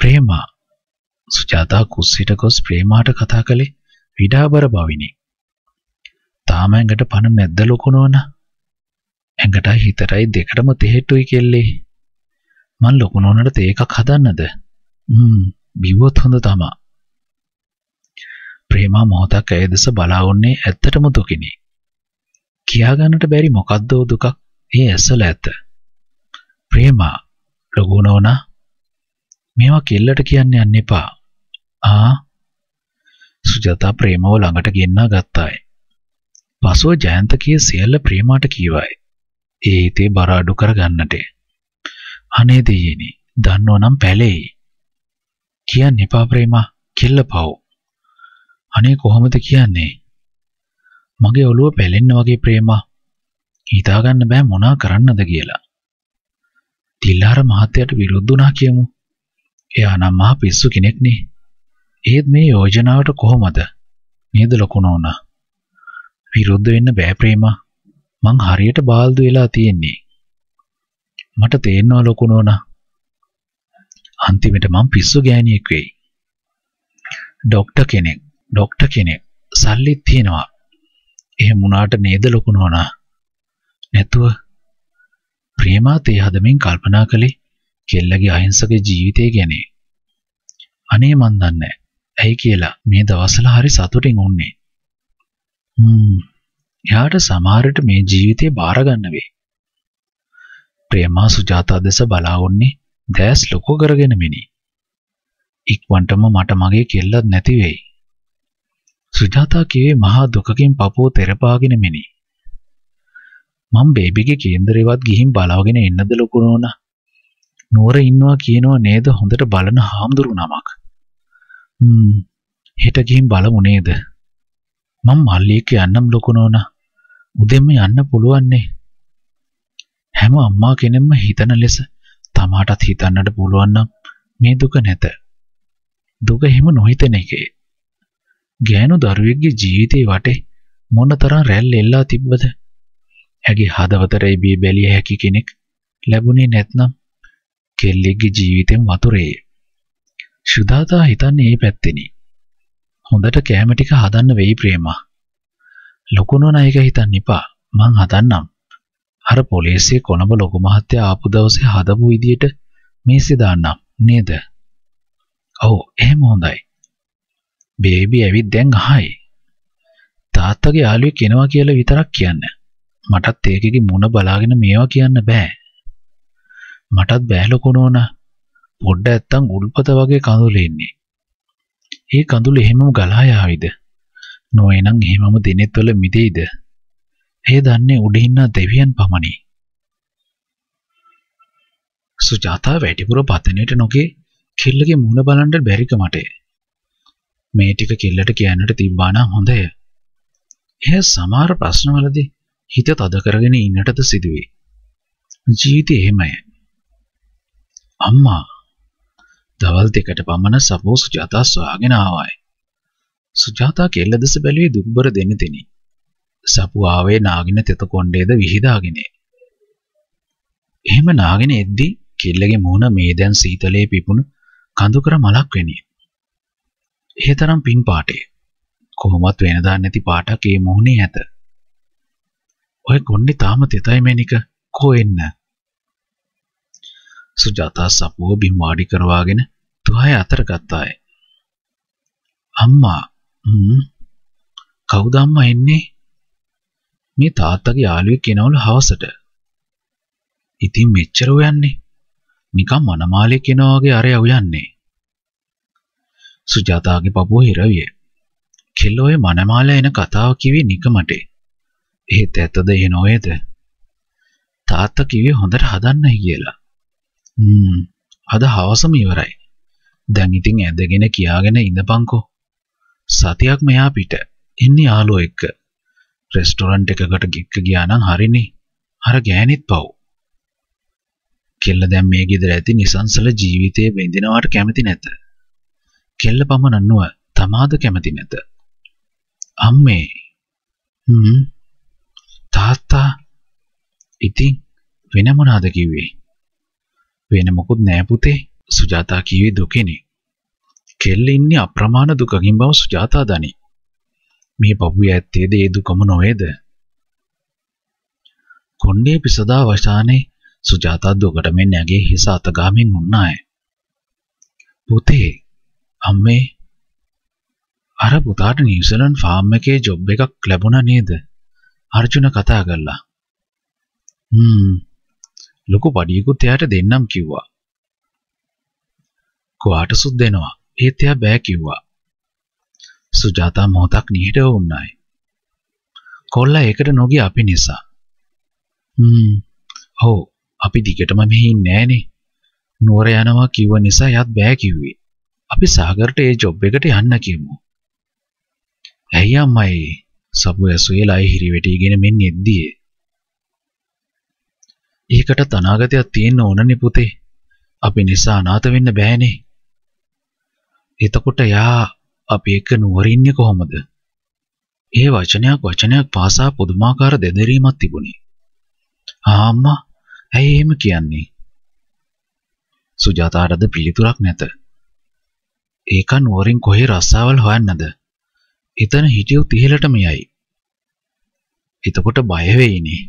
ප්‍රේමා සුජාතා කුස්සිට ගොස් ප්‍රේමාට කතා කළේ විඩාබර බවිනි. තාම ඇඟට පණ නැද්ද ලොකු නෝනා? ඇඟටයි හිතටයි දෙකටම තෙහෙට්ටුයි කෙල්ලේ. මං ලොකු නෝනට තේ එකක් හදන්නද? හ්ම් බිව්වොත් හොඳ තමා. ප්‍රේමා මොහොතක් ඇය දෙස බලා වුණේ ඇත්තටම දුකිනි. කියාගන්නට බැරි මොකද්දෝ දුකක් ඒ ඇසල ඇත. ප්‍රේමා ලොකු නෝනා මේවා කෙල්ලට කියන්න යන්න එපා. ආ සුජාතා ප්‍රේමව ළඟට ගෙන්නා ගත්තාය. පසුව ජයන්ත කිය සියල්ල ප්‍රේමාට කීවායි. ඒ හිතේ බර අඩු කර ගන්නට. අනේ දෙයියනි, දන්නෝ නම් පැලෙයි. කියන්න එපා ප්‍රේමා, කෙල්ල පව්. අනේ කොහොමද කියන්නේ? මගේ ඔළුව පැලෙන්න වගේ ප්‍රේමා. හිතාගන්න බෑ මොනා කරන්නද කියලා. තිල්ලාර මහත්තයට විරුද්ධ වුණා කියමු. එයා නම් මහා පිස්සු කෙනෙක්නේ. ඒත් මේ යෝජනාවට කොහොමද? නේද ලොකු නෝනා? විරුද්ධ වෙන්න බෑ ප්‍රේමා. මං හරියට බාල්දු වෙලා තියෙන්නේ. මට තේරෙනවා ලොකු නෝනා. අන්තිමට මං පිස්සු ගෑණියෙක් වෙයි. ඩොක්ටර් කෙනෙක්, ඩොක්ටර් කෙනෙක් සල්ලිත් තියෙනවා. එහෙම වුණාට නේද ලොකු නෝනා? නැතුව ප්‍රේමා තේ හදමින් කල්පනා කළේ කෙල්ලගේ අහිංසක ජීවිතය ගැන. අනේ මන් දන්නේ ඇයි කියලා මේ දවස්වල හරි සතුටින් උන්නේ. හ්ම්. එයාට සමහරට මේ ජීවිතේ බාර ගන්න වෙයි. ප්‍රේමා සුජාතා දෙස බලා වුන්නේ දැස් ලොකු කරගෙන මිනි. ඉක්මනටම මට මගේ කෙල්ලත් නැති වෙයි. සුජාතා කිව්වේ මහා දුකකින් පපුව තෙරපාගෙන මිනි. මම බේබිගේ කේන්දරේවත් ගිහින් බලාගෙන එන්නද ලොකු නෝනා. නුවර ඉන්නවා කියනවා නේද හොඳට බලන හාමුදුරු නමක්. හ්ම් හෙට ගිහින් බලමු නේද? මම මල්ලියක යන්නම් ලොකු නෝනා. උදෙන්ම යන්න පුළුවන්නේ. හැම අම්මා කෙනෙක්ම හිතන ලෙස තමාටත් හිතන්නට පුළුවන් නම් මේ දුක නැත. දුක හිම නොහිතන එකේ. ගෑනු දරුවෙක්ගේ ජීවිතේ වටේ මොනතරම් රැල්ල එල්ලා තිබ්බද? ඇගේ හදවතට එබී බැලිය හැකි කෙනෙක් ලැබුණේ නැත්නම් කෙල්ලෙක්ගේ ජීවිතෙන් වතුරේ. සුදාතා හිතන්නේ මේ පැත්තෙනි. හොඳට කෑම ටික හදන්න වෙයි ප්‍රේමා. ලොකු නෝනා ඒක හිතන්න එපා. මං හදන්නම්. අර පොලිසියේ කොළඹ ලොකු මහත්තයා ආපු දවසේ හදපු විදියට මේසෙ දාන්නම් නේද? ඔව් එහෙම හොඳයි. බේබි ඇවිත් දැන් අහයි. තාත්තගේ යාළුවෙක් එනවා කියලා විතරක් කියන්න. මටත් ඒකෙගේ මුණ බලාගෙන මේවා කියන්න බෑ. මටත් බෑ ලොකු නෝනා. පොඩ්ඩ නැත්තම් උල්පත වගේ කඳුල ඉන්නේ. ඒ කඳුල එහෙමම ගලා යාවිද? නොවේනම් එහෙමම දිනෙත් වල මිදෙයිද? ඒ දන්නේ උඩ ඉන්න දෙවියන් පමණි. සුජාතා වැඩිපුර පතනෙට නොගේ කෙල්ලගේ මුණ බලන්න බැරිකමට. මේ ටික කෙල්ලට කියන්නට තිබ්බා නම් හොඳය. එය සමහර ප්‍රශ්නවලදී හිත තද කරගෙන ඉන්නටද සිදුවේ. ජීවිතය එහෙමයි. අම්මා දවල් දෙකට පමණ සපෝ සුජාතා සොයාගෙන ආවායි. සුජාතා කෙල්ල දෙස බැලුවේ දුක්බර දෙන දෙනි. සපු ආවේ නාගින තෙත කොණ්ඩේද විහිදාගෙන. එහෙම නාගෙන එද්දී කෙල්ලගේ මුහුණ මේ දැන් සීතලේ පිපුණු කඳු කර මලක් වෙනි. ඒ තරම් පින් පාටේ. කොහොමත් වෙනදා නැති පාටක් ඒ මුහුණේ ඇත. ඔය කොණ්ඩේ තාම තෙතයි මේනික කෝ එන්න. සුජාතා සපුව බිම් වාඩි කරවාගෙන තුහය අතර ගත්තාය. අම්මා හ්ම් කවුද අම්මා එන්නේ? මේ තාත්තගේ යාළුවෙක් කෙනවලු හවසට. ඉතින් මෙච්චර උයන්නේ. නිකන් මනමාලේ කෙනා වගේ අරය උයන්නේ. සුජාතාගේ පපුව හිරවිය. කෙල්ල ඔය මනමාලා එන කතාව කිව්වේ නිකමට. එහෙත් ඇත්තද එහෙ නොවේද? තාත්තා කිව්වේ හොඳට හදන්නයි කියලා. හ්ම් අද හවසම ඉවරයි. දැන් ඉතින් ඇදගෙන කියාගෙන ඉඳපන්කෝ. සතියක් මෙහා පිට එන්නේ යාළුවෝ එක්ක. රෙස්ටෝරන්ට් එකකට ගික්ක ගියා නම් හරිනේ. අර ගෑනිත් පව්. කෙල්ල දැන් මේ ගෙදර ඇති නිසංසල ජීවිතයේ බැඳිනවට කැමති නැත. කෙල්ල පමණ නුව තමාද කැමති නැත. අම්මේ. හ්ම්. තාත්තා. ඉතින් වෙන මොනවාද කිව්වේ? වෙන මොකුත් නෑ පුතේ. සුජාතා කිව්වේ දුකෙනි. කෙල්ල ඉන්නේ අප්‍රමාණ දුකකින් බව සුජාතා දනි. මේ පපුවේ ඇත්තේද ඒ දුකම නොවේද? කොණ්ඩේ පිසදා වශානේ සුජාතා දුකට මෙන් නැගේ හිස අත ගාමින් උන්නාය. පුතේ අම්මේ අර පුතාට නිව්සලන්ඩ් ෆාම් එකේ ජොබ් එකක් ලැබුණා නේද? අර්ජුන කතා කළා. හ්ම් ලොකු පඩියකුත් එයාට දෙන්නම් කිව්වා. කොහාට සුත් දෙනවා. ඒත් එයා බෑ කිව්වා. සුජාතා මොහොතක් නිහිට වුණායි. කොල්ලා ඒකට නොගිය අපි නිසා. හ්ම්. ඔව් අපි දිගටම මෙහි ඉන්නේ නෑනේ. නුවර යනවා කිව්ව නිසා යත් බෑ කිව්වේ. අපි සාගරට ඒ ජොබ් එකට යන්න කියමු. ඇයි අම්මයි සබු ඇසුවේලා හිරි වැටිගෙන මෙන් එද්දියේ. ඒකට අනාගතයක් තියෙන්න ඕනනේ පුතේ. අපි නිසා අනාථ වෙන්න බෑනේ. එතකොට යා අපි එක්ක නුවර ඉන්නේ කොහොමද? ඒ වචනයක් වචනයක් පාසා පුදුමාකාර දෙදරීමක් තිබුණේ. ආ අම්මා ඇයි එහෙම කියන්නේ? සුජාතාටද පිළිතුරක් නැත. ඒක නුවරින් කොහේ රස්සාවල් හොයන්නද? එතන හිටියොත් ඉහෙලටම යයි. එතකොට බය වෙයිනේ.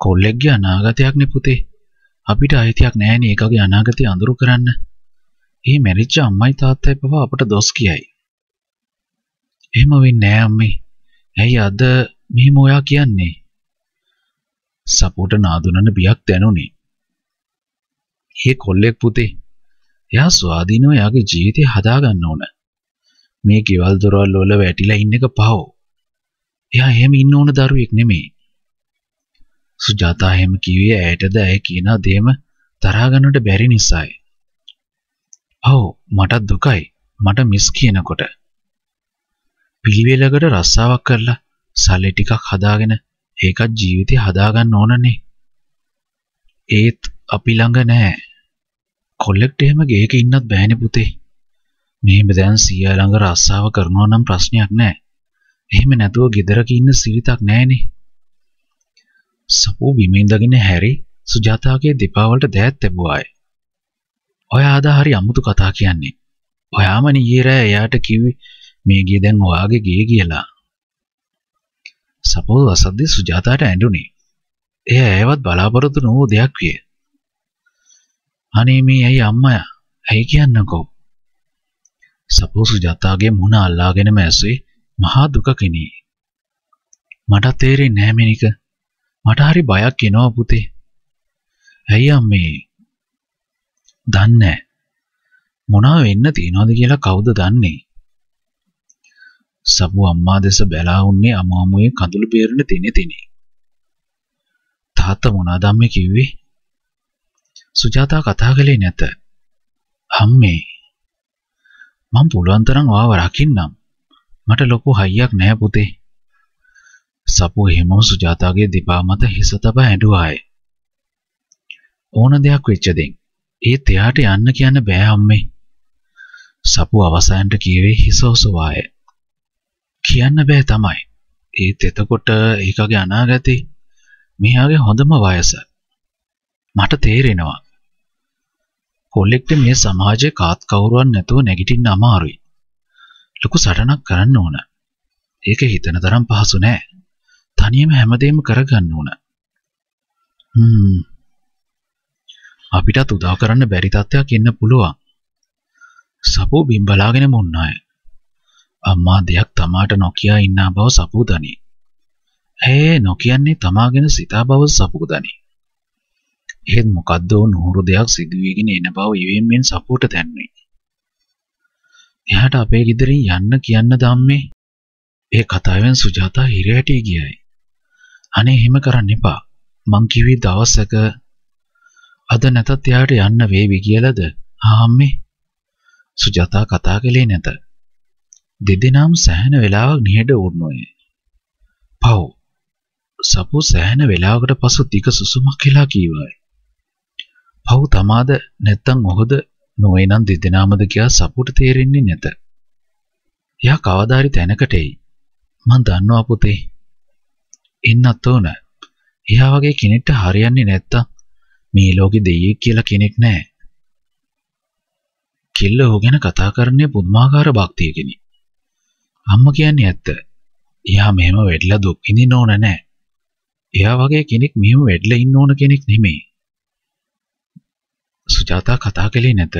කොල්ලෙක්ගේ අනාගතයක් නේ පුතේ. අපිට අයිතියක් නැහැනේ ඒකගේ අනාගතය අඳුරු කරන්න. ඒ මැරිච්ච අම්මයි තාත්තයි පවා අපට දොස් කියයි. එහෙම වෙන්නේ නෑ අම්මේ. ඇයි අද මෙහෙම ඔයා කියන්නේ? සපෝට නාදුනන බියක් දැනුනේ. ඒ කොල්ලෙක් පුතේ. එයා ස්වාධීනව එයාගේ ජීවිතය හදාගන්න ඕන. මේ ගෙවල් දොරවල් වල වැටිලා ඉන්න එක පහෝ. එයා එහෙම ඉන්න ඕන දරුවෙක් නෙමෙයි. සුජාතා එහෙම කිව්වේ ඇයටද ඇය කියන දේම තරහා ගන්නට බැරි නිසායි. ඔව් මටත් දුකයි. මට මිස් කියනකොට. පිළිවෙලකට රස්සාවක් කරලා සල්ලි ටිකක් හදාගෙන ඒකත් ජීවිතේ හදාගන්න ඕනනේ. ඒත් අපි ළඟ නෑ. කොල්ලෙක්ට එහෙම ගේක ඉන්නත් බෑනේ පුතේ. මෙහෙම දැන් සීයා ළඟ රස්සාව කරනවා නම් ප්‍රශ්නයක් නෑ. එහෙම නැතුව ගෙදරක ඉන්න සිරිතක් නෑනේ. සපෝ බිම ඉඳගෙන හැරි සුජාතාගේ දෙපා වලට දෑත් ලැබුවාය. ඔයා අද හරි අමුතු කතා කියන්නේ. ඔයාම ඊයේ රෑ එයාට කිව්වේ මේ ගේ දැන් ඔයාගේ ගේ කියලා. සපෝ වසද්දේ සුජාතාට ඇඬුනේ. එය ඇයවත් බලාපොරොත්තු නොවූ දෙයක් විය. අනේ මේ ඇයි අම්මයා ඇයි කියන්නකෝ. සපෝ සුජාතාගේ මුණ අල්ලාගෙනම ඇසුවේ මහා දුකකිනී. මට තේරෙන්නේ නැහැ මිනික. මට හරි බයක් එනවා පුතේ. ඇයි අම්මේ? දන්නේ මොනවා වෙන්න තියනවද කියලා කවුද දන්නේ? සබු අම්මා දෙස බැලා උන්නේ අමාමුවේ කඳුළු පෙරන තිනේ තිනේ. තාත්තා මොනවාද අම්මේ කිව්වේ? සුජාතා කතා කළේ නැත. අම්මේ මම පුළුවන් තරම් ඔයාව රකින්නම්. මට ලොකු හයියක් නෑ පුතේ. සපු එහෙමම සුජාතාගේ දිපා මත හිස තබා ඇඬුවාය. ඕන දෙයක් වෙච්ච දෙන්. ඒත් එයාට යන්න කියන්න බෑ අම්මේ. සපු අවසානට කියවේ හිස ඔසවාය. කියන්න බෑ තමයි. ඒත් එතකොට ඒකගේ අනාගතේ මෙයාගේ හොඳම වයස. මට තේරෙනවා. කොල්ලෙක්ට මේ සමාජයේ කාත් කවුරුවක් නැතුව නැගිටින්න අමාරුයි. ලොකු සටනක් කරන්න ඕන. ඒක හිතන තරම් පහසු නෑ. තනියම හැමදේම කරගන්න ඕන. හ්ම්. අපිටත් උදව් කරන්න බැරි තත්ත්වයක් ඉන්න පුළුවන්. සපෝ බිම් බලාගෙන මුන්නාය. අම්මා දෙයක් තමාට නොකියා ඉන්නා බව සපෝ දනි. ඇය නොකියන්නේ තමා ගැන සිතා බව සපෝ දනි. එහෙත් මොකද්ද නුහුරු දෙයක් සිදුවීගෙන එන බව ඉවෙන්ෙන් සපෝට දැන්වේ. එයාට අපේ ගෙදරින් යන්න කියන්න ධම්මේ. ඒ කතාවෙන් සුජාතා හිරහැටි ගියයි. අනේ එහෙම කරන්න එපා. මං කිව්වේ දවසක අද නැතත් එයාට යන්න වේවි කියලාද? ආම්මේ. සුජාතා කතා කළේ නැත. දෙදෙනාම සෑහෙන වෙලාවක් නිහඬ වුණෝය. පව්. සපු සෑහෙන වෙලාවකට පසු තික සුසුමක් කියලා කීවායි. පව් තමාද නැත්තම් ඔහුද නොවේ නම් දෙදෙනාමද කියා සපුට තේරෙන්නේ නැත. එයා කවදාරි තැනකට එයි. මං දන්නවා පුතේ. එන්නත් ඕන. එයා වගේ කෙනෙක්ට හරියන්නේ නැත්තම් මේ ලෝකෙ දෙයියෙක් කියලා කෙනෙක් නැහැ. කිල්ල ඔහු ගැන කතා කරන්නේ පුදුමාකාර භක්තියකිනි. අම්ම කියන්නේ ඇත්ත. එයා මෙහෙම වෙඩලා දුක් විඳින්න ඕන නෑ. එයා වගේ කෙනෙක් මෙහෙම වෙඩලා ඉන්න ඕන කෙනෙක් නෙමෙයි. සුජාතා කතා කළේ නැත.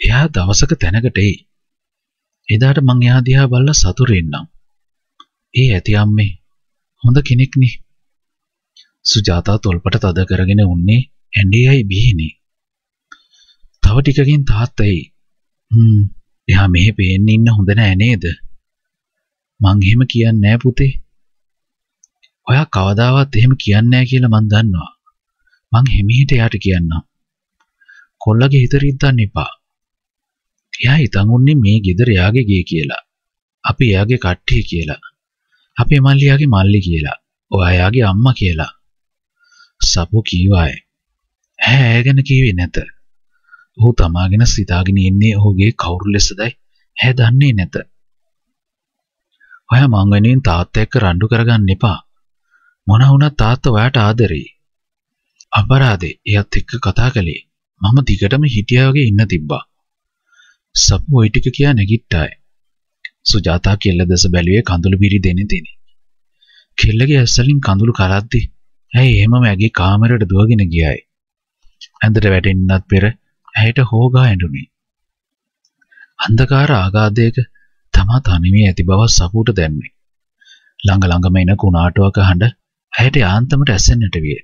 එයා දවසක තැනකට එයි. එදාට මං එයා දිහා බලලා සතුටෙන්නම්. ඒ ඇති අම්මේ හොඳ කෙනෙක්නේ. සුජාතා තොල්පට තද කරගෙන උන්නේ ඇඬේයි බිහිනේ. තව ටිකකින් තාත්තයි. හ්ම් එයා මෙහෙ පේන්න ඉන්න හොඳ නෑ නේද? මං එහෙම කියන්නේ නෑ පුතේ. ඔයා කවදාවත් එහෙම කියන්නේ නෑ කියලා මං දන්නවා. මං හිමීට එයාට කියන්නම්. කොල්ලගේ හිත රිද්දන්න එපා. එයා හිතන් උන්නේ මේ ගෙදර එයාගේ ගේ කියලා. අපි එයාගේ කට්ටිය කියලා. අපේ මල්ලියාගේ මල්ලි කියලා. ඔයා එයාගේ අම්මා කියලා. සපු කීවාය. ඈ ඈ ගැන කීවේ නැත. ඔහු තමාගෙන සිතාගෙන ඉන්නේ ඔහුගේ කවුරු ලෙසදයි ඈ දන්නේ නැත. ඔයා මං වෙනුවෙන් තාත්තා එක්ක රණ්ඩු කරගන්න එපා. මොන වුණත් තාත්තා ඔයාට ආදරෙයි. අපරාදේ එයත් එක්ක කතා කළේ. මම දිගටම හිටියා වගේ ඉන්න තිබ්බා. සපු ওই ටික කියා නැගිට්ටාය. සුජාතා කෙල්ල දෙස බැලුවේ කඳුළු බිරි දෙන්නේ දෙනි. කෙල්ලගේ ඇස්වලින් කඳුළු කරද්දි ඇයි එහෙමම ඇගේ කාමරයට දුවගෙන ගියායි. ඇඳට වැටෙන්නත් පෙර ඇයට හොගා ඇඬුනි. අන්ධකාර ආගාධයක තමා තනිවී ඇති බව සපුට දැන්නේ. ළඟ ළඟම එන කුණාටුවක හඬ ඇයට යාන්තමට ඇසෙන්නට විය.